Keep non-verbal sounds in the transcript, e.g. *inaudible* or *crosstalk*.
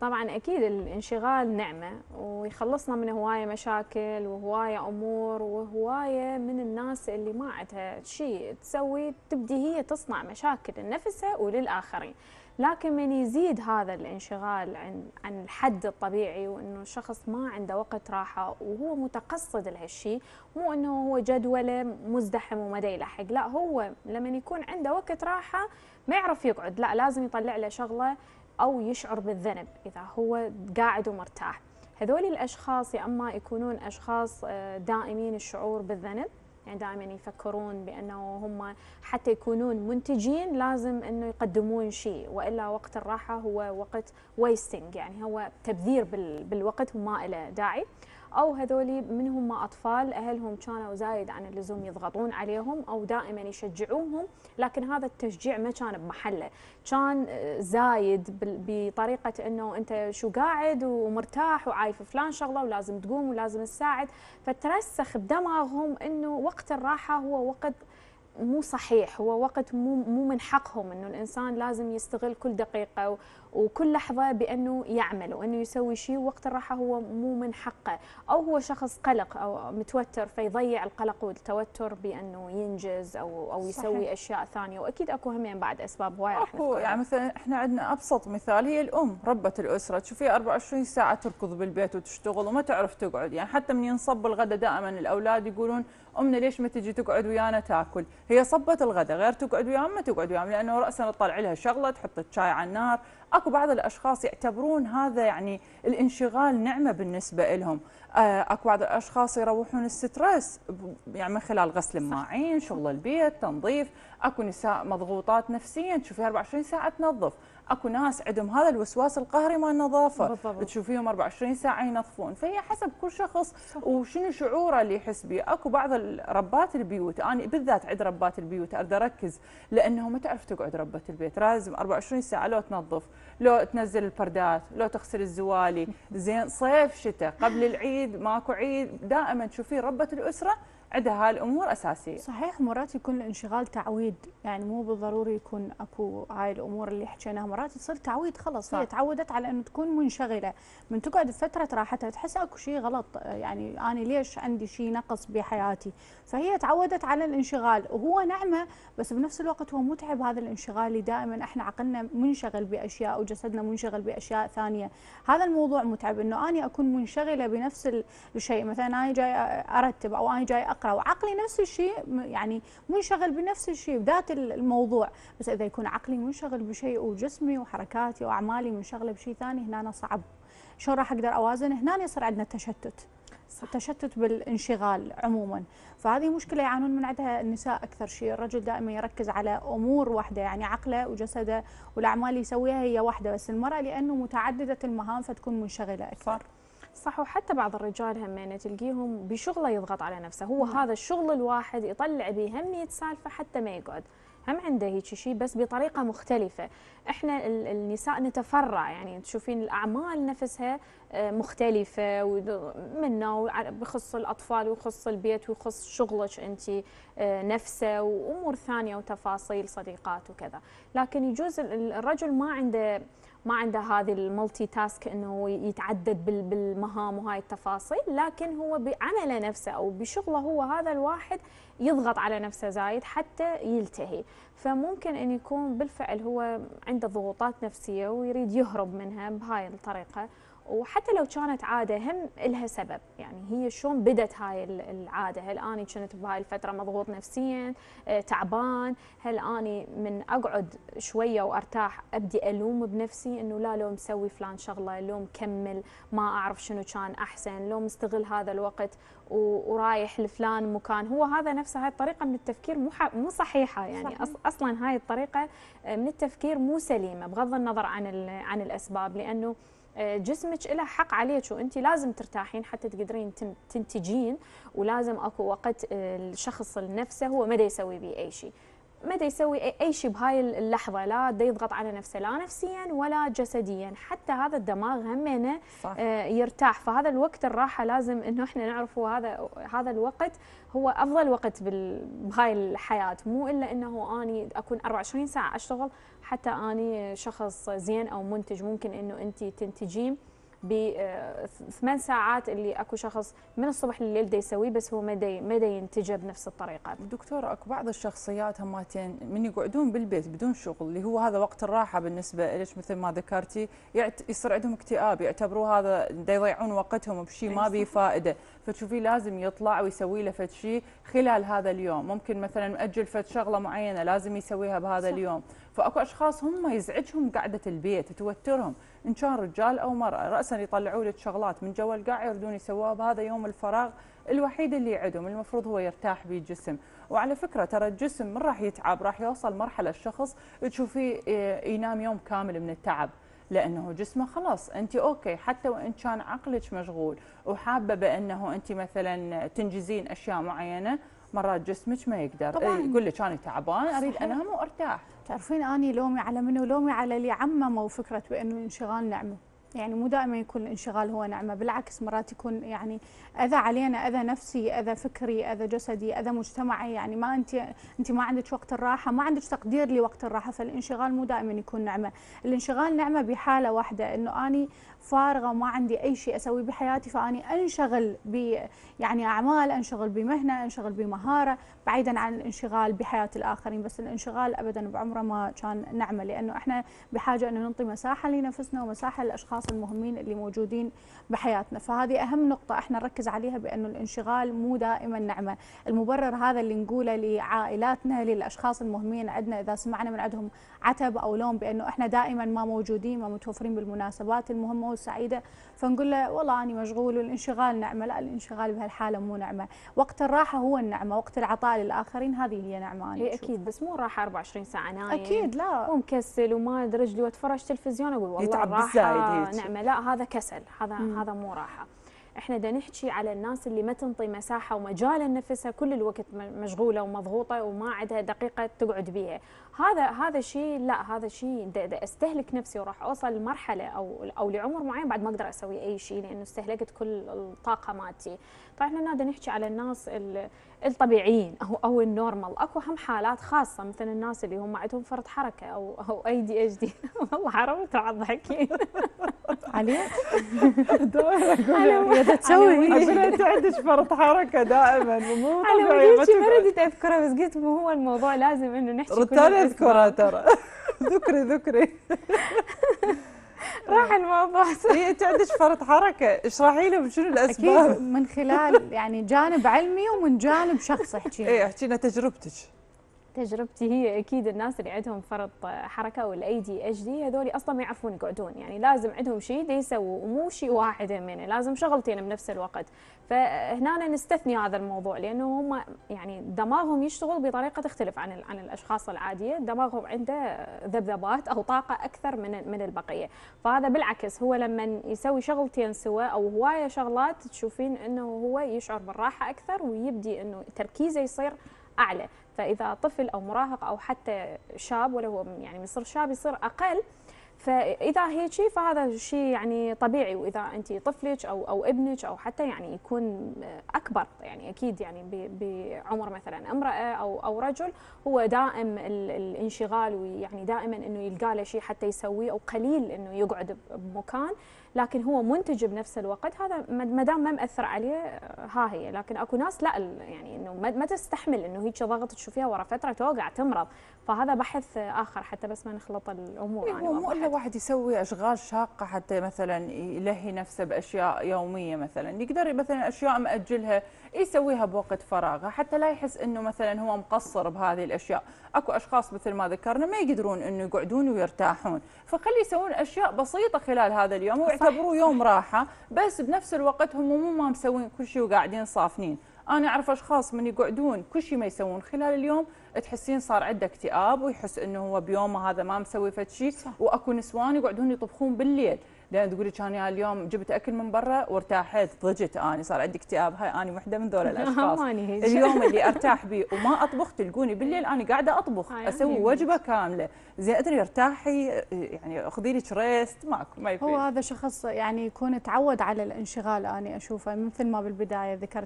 طبعا أكيد الانشغال نعمة ويخلصنا من هواية مشاكل وهواية أمور وهواية من الناس اللي ما عندها شيء تسوي تبدي هي تصنع مشاكل لنفسها وللآخرين. لكن من يزيد هذا الانشغال عن عن الحد الطبيعي وإنه الشخص ما عنده وقت راحة وهو متقصد لهالشيء مو إنه هو جدولة مزدحم وما يلحق لا هو لما يكون عنده وقت راحة ما يعرف يقعد لا لازم يطلع له شغلة أو يشعر بالذنب إذا هو قاعد ومرتاح. هذول الأشخاص يا أما يكونون أشخاص آه، دائمين الشعور بالذنب يعني دائما يفكرون بأنه هم حتى يكونون منتجين لازم إنه يقدمون شيء وإلا وقت الراحة هو وقت ويستنج يعني هو تبذير بالوقت وما له داعي. أو هذول من هم أطفال أهلهم كانوا زايد عن اللزوم يضغطون عليهم أو دائما يشجعوهم لكن هذا التشجيع ما كان بمحله. كان زايد بطريقة إنه أنت شو قاعد ومرتاح وعايف فلان شغلة ولازم تقوم ولازم تساعد فترسخ بدماغهم إنه وقت الراحة هو وقت مو صحيح هو وقت مو مو من حقهم إنه الإنسان لازم يستغل كل دقيقة وكل لحظة بأنه يعمل وأنه يسوي شيء وقت الراحة هو مو من حقه. أو هو شخص قلق أو متوتر فيضيع القلق والتوتر بأنه ينجز أو أو يسوي صحيح. أشياء ثانية. وأكيد أكو همين بعد أسباب راح أكو يعني مثلا إحنا عندنا أبسط مثال هي الأم ربة الأسرة. تشوفيها 24 ساعة تركض بالبيت وتشتغل وما تعرف تقعد. يعني حتى من ينصب الغداء دائما الأولاد يقولون أمنا ليش ما تجي تقعد ويانا تاكل؟ هي صبت الغداء غير تقعد ويانا ما تقعد ويانا لأنه راسا تطلع لها شغلة تحط الشاي على النار. أكو بعض الأشخاص يعتبرون هذا يعني الانشغال نعمة بالنسبة لهم. آه، أكو بعض الأشخاص يروحون الستريس يعني من خلال غسل المواعين شغل البيت تنظيف. أكو نساء مضغوطات نفسيا تشوفيها 24 ساعة تنظف. أكو ناس عندهم هذا الوسواس القهري مال النظافه بالضبط. تشوفيهم 24 ساعة ينظفون. فهي حسب كل شخص وشنو شعوره اللي يحس به أكو بعض ربات البيوت أنا بالذات عند ربات البيوت أريد أركز لأنه ما تعرف تقعد ربة البيت. لازم 24 ساعة لو تنظف. لو تنزل البردات لو تغسل الزوالي زين صيف شتاء قبل العيد ماكو عيد دائما تشوفين ربة الأسرة عندها هالامور أساسية. صحيح مرات يكون الانشغال تعويد يعني مو بالضروري يكون اكو هاي الأمور اللي حكيناها. مرات يصير تعويد خلص هي تعودت على إنه تكون منشغلة. من تقعد فتره راحتها تحس أكو شيء غلط يعني أنا ليش عندي شيء نقص بحياتي؟ فهي تعودت على الانشغال. وهو نعمة بس بنفس الوقت هو متعب هذا الانشغال اللي دائما إحنا عقلنا منشغل بأشياء وجسدنا منشغل بأشياء ثانية. هذا الموضوع متعب إنه أني أكون منشغلة بنفس الشيء. مثلا أنا جاي أرتب أو أنا جاي اقرا وعقلي نفس الشيء يعني منشغل بنفس الشيء بذات الموضوع. بس إذا يكون عقلي منشغل بشيء وجسمي وحركاتي وأعمالي منشغلة بشيء ثاني هنا صعب. شلون راح أقدر أوازن؟ هنا يصير عندنا تشتت. صح. تشتت بالانشغال عموما. فهذه مشكلة يعانون من عندها النساء أكثر شيء. الرجل دائما يركز على أمور واحدة يعني عقله وجسده والأعمال اللي يسويها هي واحدة بس. المرأة لأنه متعددة المهام فتكون منشغلة أكثر. صح وحتى بعض الرجال همين تلقيهم بشغله يضغط على نفسه. هو مم. هذا الشغل الواحد يطلع به هم سالفه حتى ما يقعد. هم عنده هيك شيء بس بطريقة مختلفة. إحنا النساء نتفرع يعني تشوفين الأعمال نفسها آه، مختلفه منا بخص الأطفال ويخص البيت ويخص شغلك أنت آه، نفسه وأمور ثانية وتفاصيل صديقات وكذا. لكن يجوز الرجل ما عنده ما عنده هذه المالتي تاسك إنه يتعدد بالمهام وهاي التفاصيل لكن هو بعمله نفسه أو بشغله هو هذا الواحد يضغط على نفسه زايد حتى يلتهي. فممكن إن يكون بالفعل هو عنده ضغوطات نفسية ويريد يهرب منها بهاي الطريقة وحتى لو كانت عادة هم لها سبب. يعني هي شلون بدت هاي العادة؟ هل أني كنت بهاي الفترة مضغوط نفسيا؟ آه، تعبان؟ هل أني من أقعد شوية وأرتاح أبدي ألوم بنفسي إنه لا لو مسوي فلان شغلة لو مكمل ما أعرف شنو كان أحسن لو مستغل هذا الوقت ورايح لفلان مكان. هو هذا نفسه هاي الطريقة من التفكير مو مو صحيحة. يعني صحيح. أصلا هاي الطريقة آه، من التفكير مو سليمة بغض النظر عن عن الأسباب. لأنه جسمك له حق عليك وأنت لازم ترتاحين حتى تقدرين تنتجين ولازم أكو وقت آه، الشخص لنفسه هو ما يسوي بيه أي شيء. دا يسوي اي شيء بهاي اللحظة لا دا يضغط على نفسه لا نفسيا ولا جسديا حتى هذا الدماغ همينه آه، يرتاح. فهذا الوقت الراحة لازم إنه إحنا نعرف هو هذا هذا الوقت هو أفضل وقت بهاي الحياة. مو إلا إنه أني أكون 24 ساعة أشتغل حتى أني شخص زين أو منتج ممكن إنه انت تنتجين. بثمان ساعات اللي أكو شخص من الصبح لليل دا يسويه بس هو ما ما ينتجه بنفس الطريقة. دكتور أكو بعض الشخصيات هماتين من يقعدون بالبيت بدون شغل اللي هو هذا وقت الراحة بالنسبة لك مثل ما ذكرتي يصير عندهم اكتئاب يعتبروه هذا دا يضيعون وقتهم بشيء ما أي بيه فائده فتشوفيه لازم يطلع ويسوي له فد شيء خلال هذا اليوم. ممكن مثلا مأجل فد شغلة معينة لازم يسويها بهذا صح. اليوم. فأكو أشخاص هم يزعجهم قعدة البيت توترهم. إن كان رجال أو مرأة راسا يطلعوا لك شغلات من جوا القاع يردون يسووها بهذا يوم الفراغ الوحيد اللي عندهم المفروض هو يرتاح به الجسم وعلى فكرة ترى الجسم من راح يتعب راح يوصل مرحلة الشخص تشوفيه إيه، ينام يوم كامل من التعب. لأنه جسمه خلاص أنت أوكي. حتى وإن كان عقلك مشغول وحابة بأنه أنت مثلا تنجزين أشياء معينة مرات جسمك ما يقدر. طبعاً. يقول لك أنا تعبان أريد. أنام وأرتاح. تعرفين آني لومي على منو؟ لومي على اللي عمموا فكرة بأنه الانشغال نعمة. يعني مو دائما يكون الانشغال هو نعمة بالعكس مرات يكون يعني أذى علينا أذى نفسي أذى فكري أذى جسدي أذى مجتمعي. يعني ما أنت أنت ما عندك وقت الراحة ما عندك تقدير لوقت الراحة. فالانشغال مو دائما يكون نعمة. الانشغال نعمة بحالة واحدة إنه أني فارغة وما عندي أي شيء أسويه بحياتي فأني أنشغل ب يعني أعمال أنشغل بمهنة أنشغل بمهارة بعيدا عن الانشغال بحياة الآخرين. بس الانشغال ابدا بعمره ما كان نعمة لأنه إحنا بحاجة إنه نعطي مساحة لنفسنا ومساحة للأشخاص المهمين اللي موجودين بحياتنا. فهذه أهم نقطة إحنا نركز عليها بانه الانشغال مو دائما نعمة. المبرر هذا اللي نقوله لعائلاتنا للأشخاص المهمين عندنا إذا سمعنا من عندهم عتب أو لوم بأنه إحنا دائما ما موجودين ما متوفرين بالمناسبات المهمة والسعيدة فنقول له والله أنا مشغول والانشغال نعمة. لا الانشغال بهالحالة مو نعمة. وقت الراحة هو النعمة وقت العطاء للآخرين هذه هي نعمة أنا أشوف. أكيد بس مو راحة 24 ساعة نايم. أكيد لا. ومكسل وما ادري رجلي وأتفرج تلفزيون أقول والله يتعب الراحه. نعمه لا هذا كسل هذا مم. هذا مو راحة. إحنا بدنا نحكي على الناس اللي ما تنطي مساحة ومجال لنفسها كل الوقت مشغولة ومضغوطة وما عندها دقيقة تقعد بيها. هذا هذا شيء لا هذا شيء دا- دا استهلك نفسي وراح أوصل لمرحلة أو أو لعمر معين بعد ما أقدر أسوي أي شيء لأنه استهلكت كل الطاقة مالتي. فاحنا بدنا نحكي على الناس ال- الطبيعيين أو أو ال normal. أكو هم حالات خاصة مثل الناس اللي هم عندهم فرط حركة أو أو ADHD والله عرفت على *laughs* الضحكين علي؟ *laughs* أنا يا تسوي. أقول انت عندك فرط حركة دائما مو طبيعي ما. رديت أذكره بس قلت مو هو الموضوع لازم إنه نحكي اذكرها باسمه. ترى. *laughs* ذكري ذكري. راح الموضوع. *laughs* هي أنت عندك فرط حركة. اشرحي لهم شنو الأسباب. أكيد من خلال يعني جانب علمي ومن جانب شخصي أحكي إيه أحكي لنا تجربتك. تجربتي هي أكيد الناس اللي عندهم فرط حركة وال ADHD هذول أصلا ما يعرفون يقعدون. يعني لازم عندهم شيء يسووا ومو شيء واحد منه لازم شغلتين بنفس الوقت. فهنا نستثني هذا الموضوع لأنه هم يعني دماغهم يشتغل بطريقة تختلف عن عن الأشخاص العادية. دماغهم عنده ذبذبات أو طاقة أكثر من من البقية. فهذا بالعكس هو لما يسوي شغلتين سوا أو هواية شغلات تشوفين إنه هو يشعر بالراحة أكثر ويبدي إنه تركيزه يصير أعلى. فاذا طفل أو مراهق أو حتى شاب ولا هو يعني يصير شاب يصير أقل. فإذا هيك فهذا شيء يعني طبيعي. وإذا انت طفلك أو أو ابنك أو حتى يعني يكون أكبر يعني أكيد يعني بعمر مثلا امرأة أو أو رجل هو دائم ال- الانشغال ويعني دائما إنه يلقى له شيء حتى يسويه أو قليل إنه يقعد بمكان. لكن هو منتج بنفس الوقت هذا ما دام ما مأثر عليه ها هي. لكن أكو ناس لا يعني إنه ما تستحمل إنه هيك ضغط تشوفيها ورا فترة توقع تمرض. فهذا بحث آخر حتى بس ما نخلط الأمور يعني هو مو. إلا واحد يسوي أشغال شاقة حتى مثلا يلهي نفسه بأشياء يومية مثلا. يقدر مثلا أشياء مأجلها يسويها بوقت فراغه حتى لا يحس إنه مثلا هو مقصر بهذه الأشياء. أكو أشخاص مثل ما ذكرنا ما يقدرون إنه يقعدون ويرتاحون. فخلي يسوون أشياء بسيطة خلال هذا اليوم ويعتبروه يوم راحة بس بنفس الوقت هم مو ما مسوين كل شيء وقاعدين صافنين. أنا أعرف أشخاص من يقعدون كل شيء ما يسوون خلال اليوم تحسين صار عنده اكتئاب ويحس إنه هو بيومه هذا ما مسوي فد شيء وأكو نسوان يقعدون يطبخون بالليل. لأن تقولي كان يا اليوم جبت أكل من برا وارتاحت ضجت اني صار عندي اكتئاب. هاي اني وحدة من ذول *laughs* الأشخاص. اليوم اللي *laughs* أرتاح به وما أطبخ تلقوني بالليل أنا قاعدة أطبخ. أسوي وجبة كاملة. زين أدري أرتاحي يعني خذي لك ريست ماكو ما يفيد. هو هذا شخص يعني يكون تعود على الانشغال أنا أشوفه مثل ما بالبداية ذكرت